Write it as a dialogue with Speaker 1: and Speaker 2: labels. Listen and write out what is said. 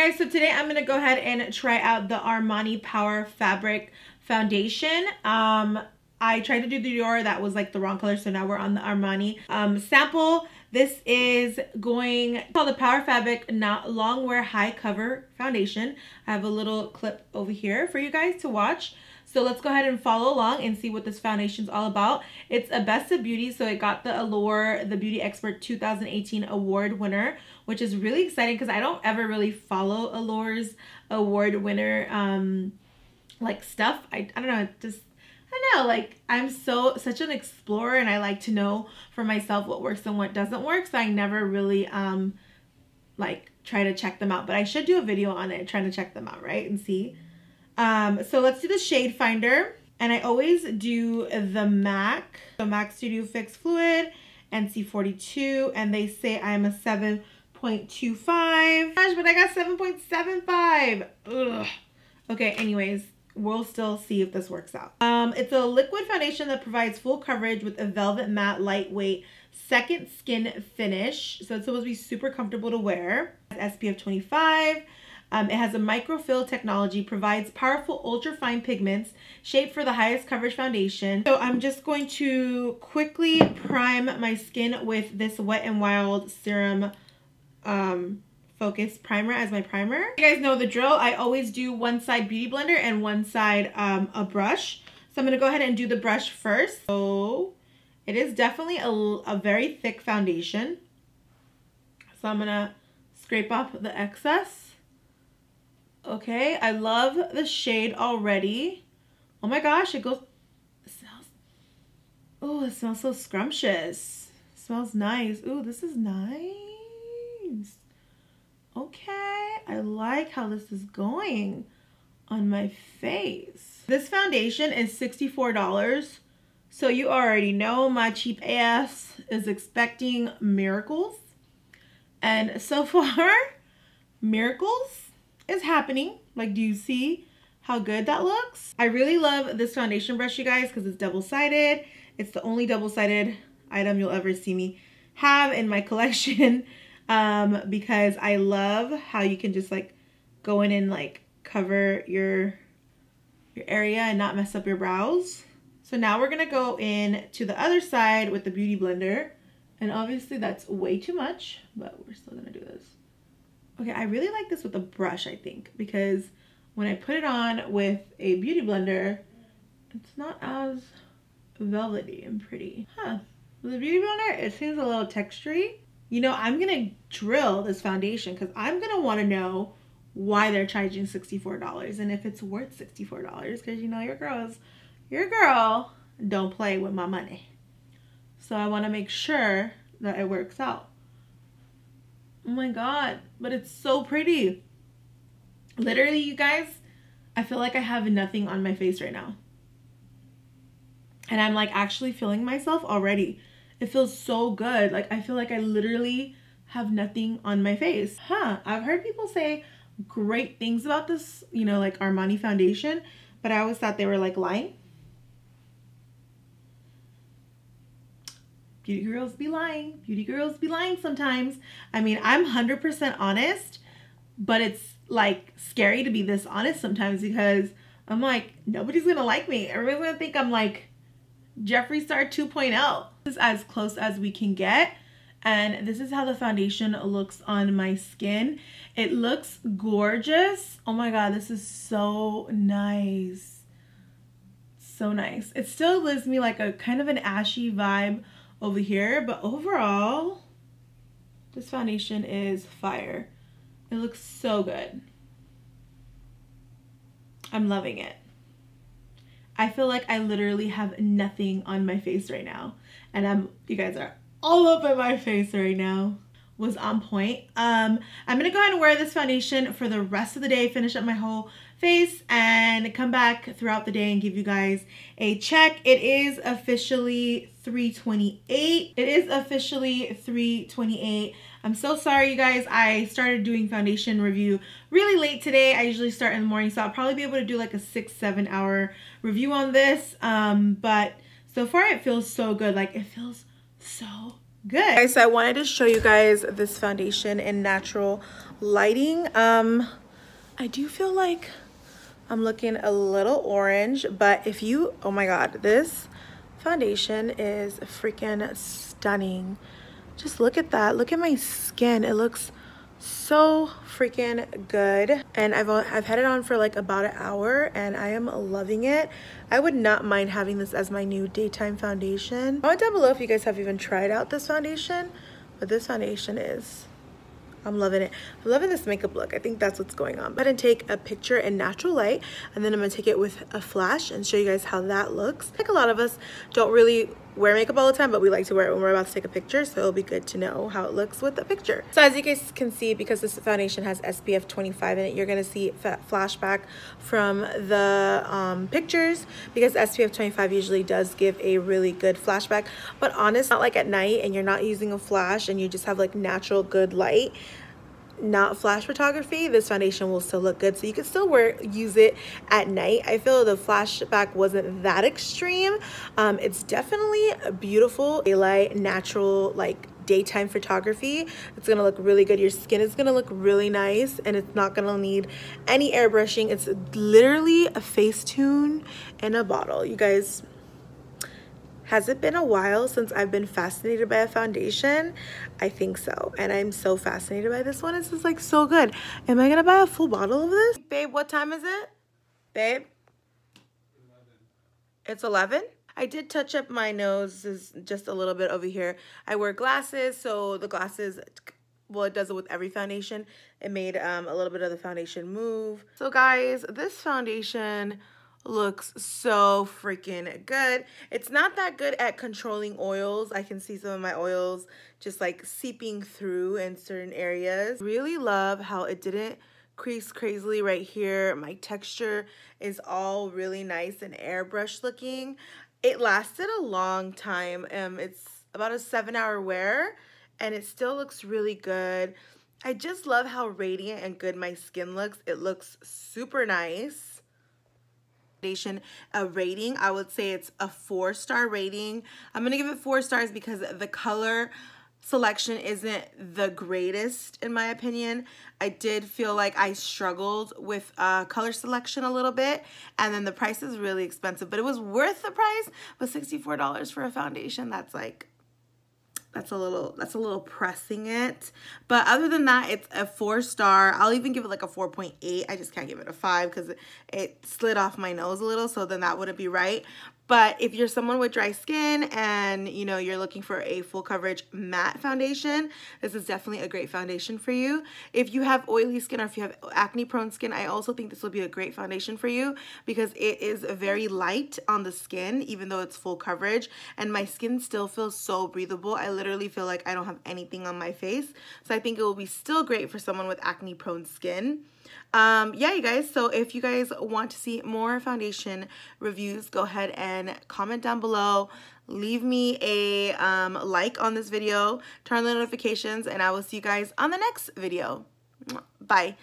Speaker 1: Guys, so today I'm going to go ahead and try out the Armani Power Fabric Foundation. Um, I tried to do the Dior that was like the wrong color, so now we're on the Armani um, sample. This is going called the Power Fabric Not Long Wear High Cover Foundation. I have a little clip over here for you guys to watch. So let's go ahead and follow along and see what this foundation is all about. It's a Best of Beauty, so it got the Allure, the Beauty Expert 2018 award winner, which is really exciting because I don't ever really follow Allure's award winner um, like stuff. I, I don't know, just don't know, like I'm so such an explorer and I like to know for myself what works and what doesn't work. So I never really um like try to check them out. But I should do a video on it trying to check them out, right? And see. Um, so let's do the shade finder. And I always do the MAC, the MAC Studio Fix Fluid NC42. And they say I'm a 7.25. Gosh, but I got 7.75. Ugh. Okay, anyways, we'll still see if this works out. Um, it's a liquid foundation that provides full coverage with a velvet matte lightweight second skin finish. So it's supposed to be super comfortable to wear. SPF 25. Um, it has a microfill technology, provides powerful ultra-fine pigments, shaped for the highest coverage foundation. So I'm just going to quickly prime my skin with this Wet n Wild Serum um, Focus Primer as my primer. You guys know the drill. I always do one side Beauty Blender and one side um, a brush. So I'm going to go ahead and do the brush first. So it is definitely a, a very thick foundation. So I'm going to scrape off the excess. Okay, I love the shade already. Oh my gosh, it goes, it smells, oh, it smells so scrumptious. It smells nice. Ooh, this is nice. Okay, I like how this is going on my face. This foundation is $64. So you already know my cheap ass is expecting miracles. And so far, miracles is happening. Like, do you see how good that looks? I really love this foundation brush, you guys, because it's double-sided. It's the only double-sided item you'll ever see me have in my collection um, because I love how you can just like go in and like cover your your area and not mess up your brows. So now we're gonna go in to the other side with the Beauty Blender. And obviously that's way too much, but we're still gonna do this. Okay, I really like this with a brush, I think, because when I put it on with a Beauty Blender, it's not as velvety and pretty. Huh. With a Beauty Blender, it seems a little textury. You know, I'm going to drill this foundation because I'm going to want to know why they're charging $64 and if it's worth $64 because, you know, your girls, your girl don't play with my money. So I want to make sure that it works out. Oh my god, but it's so pretty. Literally, you guys, I feel like I have nothing on my face right now. And I'm like actually feeling myself already. It feels so good. Like I feel like I literally have nothing on my face. Huh, I've heard people say great things about this, you know, like Armani foundation, but I always thought they were like lying. Beauty girls be lying. Beauty girls be lying sometimes. I mean, I'm 100% honest, but it's like scary to be this honest sometimes because I'm like, nobody's gonna like me. Everybody's gonna think I'm like Jeffree Star 2.0. This is as close as we can get. And this is how the foundation looks on my skin. It looks gorgeous. Oh my god, this is so nice. So nice. It still gives me like a kind of an ashy vibe over here. But overall, this foundation is fire. It looks so good. I'm loving it. I feel like I literally have nothing on my face right now. And I'm, you guys are all up in my face right now. Was on point. Um, I'm gonna go ahead and wear this foundation for the rest of the day, finish up my whole face and come back throughout the day and give you guys a check. It is officially 328. It is officially 328. I'm so sorry, you guys. I started doing foundation review really late today. I usually start in the morning, so I'll probably be able to do like a six, seven hour review on this. Um, but so far it feels so good. Like it feels so good. Okay, so I wanted to show you guys this foundation in natural lighting. Um, I do feel like I'm looking a little orange, but if you, oh my God, this foundation is freaking stunning. Just look at that. Look at my skin. It looks so freaking good and I've, I've had it on for like about an hour and I am loving it I would not mind having this as my new daytime foundation comment down below if you guys have even tried out this foundation but this foundation is I'm loving it. I'm loving this makeup look. I think that's what's going on. But and take a picture in natural light and then I'm gonna take it with a flash and show you guys how that looks. Like a lot of us don't really wear makeup all the time, but we like to wear it when we're about to take a picture, so it'll be good to know how it looks with the picture. So as you guys can see, because this foundation has SPF 25 in it, you're gonna see flashback from the um, pictures because SPF 25 usually does give a really good flashback, but honest, not like at night and you're not using a flash and you just have like natural good light, not flash photography this foundation will still look good. So you can still wear use it at night. I feel the flashback wasn't that extreme. Um, it's definitely a beautiful daylight natural like daytime photography. It's gonna look really good. Your skin is gonna look really nice and it's not gonna need any airbrushing. It's literally a facetune in a bottle. You guys has it been a while since I've been fascinated by a foundation? I think so. And I'm so fascinated by this one. This is like so good. Am I going to buy a full bottle of this? Babe, what time is it? Babe? 11. It's 11? I did touch up my nose just a little bit over here. I wear glasses, so the glasses well it does it with every foundation it made um, a little bit of the foundation move so guys this foundation looks so freaking good. It's not that good at controlling oils. I can see some of my oils just like seeping through in certain areas. Really love how it didn't crease crazily right here. My texture is all really nice and airbrush looking. It lasted a long time. Um, it's about a seven hour wear and it still looks really good. I just love how radiant and good my skin looks. It looks super nice foundation a rating. I would say it's a four star rating. I'm gonna give it four stars because the color selection isn't the greatest in my opinion. I did feel like i struggled with uh, color selection a little bit and then the price is really expensive but it was worth the price. But 64 dollars for a foundation that's like that's a little that's a little pressing it. But other than that it's a four star. I'll even give it like a 4.8 i just can't give it a five because it slid off my nose a little so then that wouldn't be right but if you're someone with dry skin and you know you're looking for a full coverage matte foundation, this is definitely a great foundation for you. If you have oily skin or if you have acne prone skin, I also think this will be a great foundation for you because it is very light on the skin even though it's full coverage and my skin still feels so breathable. I literally feel like I don't have anything on my face. So I think it will be still great for someone with acne prone skin um yeah you guys so if you guys want to see more foundation reviews go ahead and comment down below. Leave me a um, like on this video. Turn on the notifications and i will see you guys on the next video. Bye